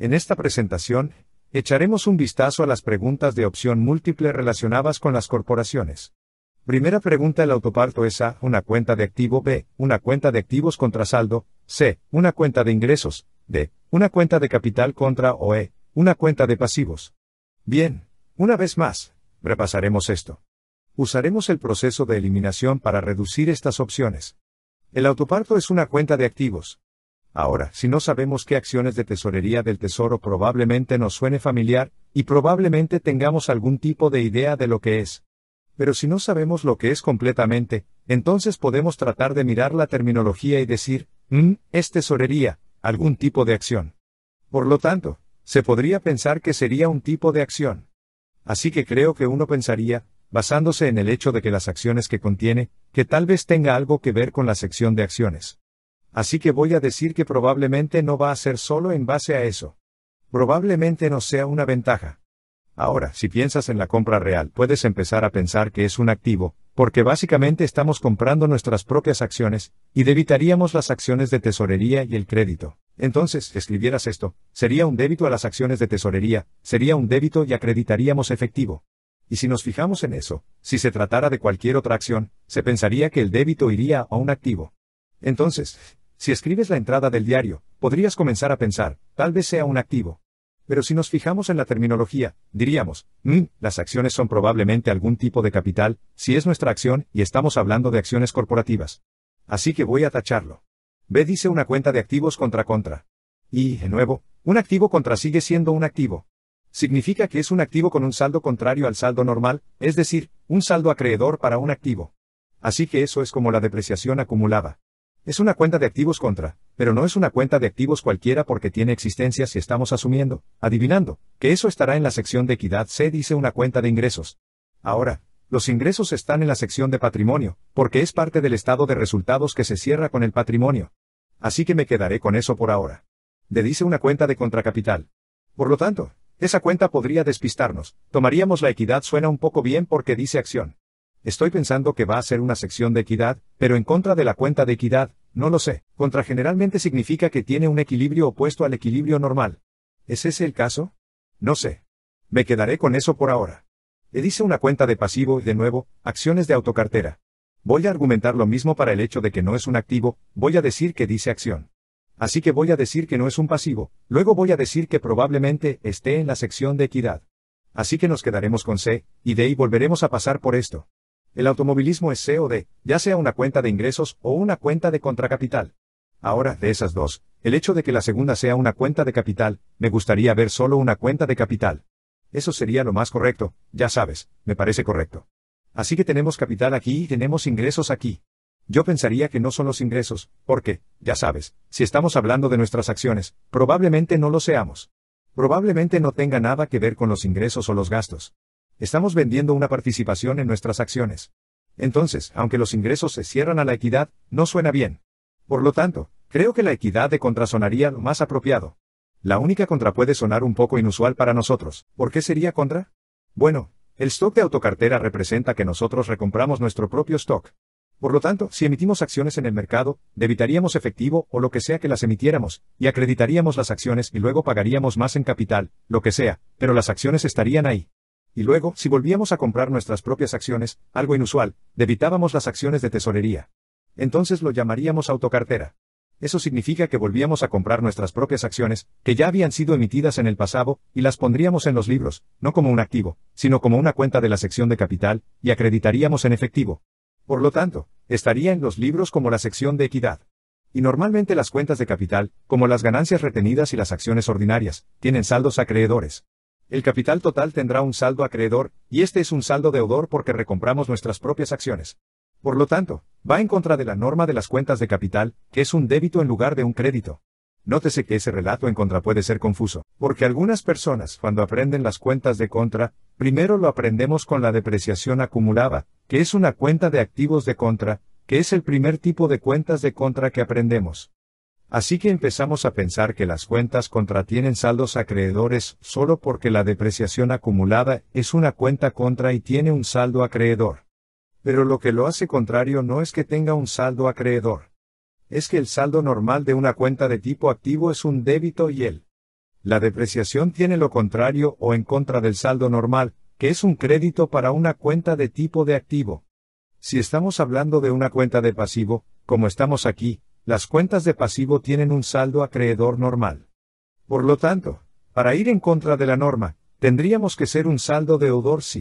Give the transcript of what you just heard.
En esta presentación, echaremos un vistazo a las preguntas de opción múltiple relacionadas con las corporaciones. Primera pregunta el autoparto es A, una cuenta de activo B, una cuenta de activos contra saldo, C, una cuenta de ingresos, D, una cuenta de capital contra o E, una cuenta de pasivos. Bien, una vez más, repasaremos esto. Usaremos el proceso de eliminación para reducir estas opciones. El autoparto es una cuenta de activos. Ahora, si no sabemos qué acciones de tesorería del tesoro probablemente nos suene familiar, y probablemente tengamos algún tipo de idea de lo que es. Pero si no sabemos lo que es completamente, entonces podemos tratar de mirar la terminología y decir, mm, es tesorería, algún tipo de acción. Por lo tanto, se podría pensar que sería un tipo de acción. Así que creo que uno pensaría, basándose en el hecho de que las acciones que contiene, que tal vez tenga algo que ver con la sección de acciones. Así que voy a decir que probablemente no va a ser solo en base a eso. Probablemente no sea una ventaja. Ahora, si piensas en la compra real, puedes empezar a pensar que es un activo, porque básicamente estamos comprando nuestras propias acciones, y debitaríamos las acciones de tesorería y el crédito. Entonces, escribieras esto, sería un débito a las acciones de tesorería, sería un débito y acreditaríamos efectivo. Y si nos fijamos en eso, si se tratara de cualquier otra acción, se pensaría que el débito iría a un activo. Entonces, si escribes la entrada del diario, podrías comenzar a pensar, tal vez sea un activo. Pero si nos fijamos en la terminología, diríamos, mm, las acciones son probablemente algún tipo de capital, si es nuestra acción, y estamos hablando de acciones corporativas. Así que voy a tacharlo. B dice una cuenta de activos contra contra. Y, de nuevo, un activo contra sigue siendo un activo. Significa que es un activo con un saldo contrario al saldo normal, es decir, un saldo acreedor para un activo. Así que eso es como la depreciación acumulada. Es una cuenta de activos contra, pero no es una cuenta de activos cualquiera porque tiene existencia si estamos asumiendo, adivinando, que eso estará en la sección de equidad C dice una cuenta de ingresos. Ahora, los ingresos están en la sección de patrimonio, porque es parte del estado de resultados que se cierra con el patrimonio. Así que me quedaré con eso por ahora. D dice una cuenta de contracapital. Por lo tanto, esa cuenta podría despistarnos. Tomaríamos la equidad suena un poco bien porque dice acción. Estoy pensando que va a ser una sección de equidad, pero en contra de la cuenta de equidad, no lo sé. Contra generalmente significa que tiene un equilibrio opuesto al equilibrio normal. ¿Es ese el caso? No sé. Me quedaré con eso por ahora. E dice una cuenta de pasivo y de nuevo, acciones de autocartera. Voy a argumentar lo mismo para el hecho de que no es un activo, voy a decir que dice acción. Así que voy a decir que no es un pasivo, luego voy a decir que probablemente esté en la sección de equidad. Así que nos quedaremos con C, y D y volveremos a pasar por esto. El automovilismo es C o D, ya sea una cuenta de ingresos o una cuenta de contracapital. Ahora, de esas dos, el hecho de que la segunda sea una cuenta de capital, me gustaría ver solo una cuenta de capital. Eso sería lo más correcto, ya sabes, me parece correcto. Así que tenemos capital aquí y tenemos ingresos aquí. Yo pensaría que no son los ingresos, porque, ya sabes, si estamos hablando de nuestras acciones, probablemente no lo seamos. Probablemente no tenga nada que ver con los ingresos o los gastos. Estamos vendiendo una participación en nuestras acciones. Entonces, aunque los ingresos se cierran a la equidad, no suena bien. Por lo tanto, creo que la equidad de contra sonaría lo más apropiado. La única contra puede sonar un poco inusual para nosotros. ¿Por qué sería contra? Bueno, el stock de autocartera representa que nosotros recompramos nuestro propio stock. Por lo tanto, si emitimos acciones en el mercado, debitaríamos efectivo o lo que sea que las emitiéramos, y acreditaríamos las acciones y luego pagaríamos más en capital, lo que sea, pero las acciones estarían ahí. Y luego, si volvíamos a comprar nuestras propias acciones, algo inusual, debitábamos las acciones de tesorería. Entonces lo llamaríamos autocartera. Eso significa que volvíamos a comprar nuestras propias acciones, que ya habían sido emitidas en el pasado, y las pondríamos en los libros, no como un activo, sino como una cuenta de la sección de capital, y acreditaríamos en efectivo. Por lo tanto, estaría en los libros como la sección de equidad. Y normalmente las cuentas de capital, como las ganancias retenidas y las acciones ordinarias, tienen saldos acreedores. El capital total tendrá un saldo acreedor, y este es un saldo deudor porque recompramos nuestras propias acciones. Por lo tanto, va en contra de la norma de las cuentas de capital, que es un débito en lugar de un crédito. Nótese que ese relato en contra puede ser confuso, porque algunas personas, cuando aprenden las cuentas de contra, primero lo aprendemos con la depreciación acumulada, que es una cuenta de activos de contra, que es el primer tipo de cuentas de contra que aprendemos. Así que empezamos a pensar que las cuentas contra tienen saldos acreedores solo porque la depreciación acumulada es una cuenta contra y tiene un saldo acreedor. Pero lo que lo hace contrario no es que tenga un saldo acreedor es que el saldo normal de una cuenta de tipo activo es un débito y el La depreciación tiene lo contrario o en contra del saldo normal, que es un crédito para una cuenta de tipo de activo. Si estamos hablando de una cuenta de pasivo, como estamos aquí, las cuentas de pasivo tienen un saldo acreedor normal. Por lo tanto, para ir en contra de la norma, tendríamos que ser un saldo deudor si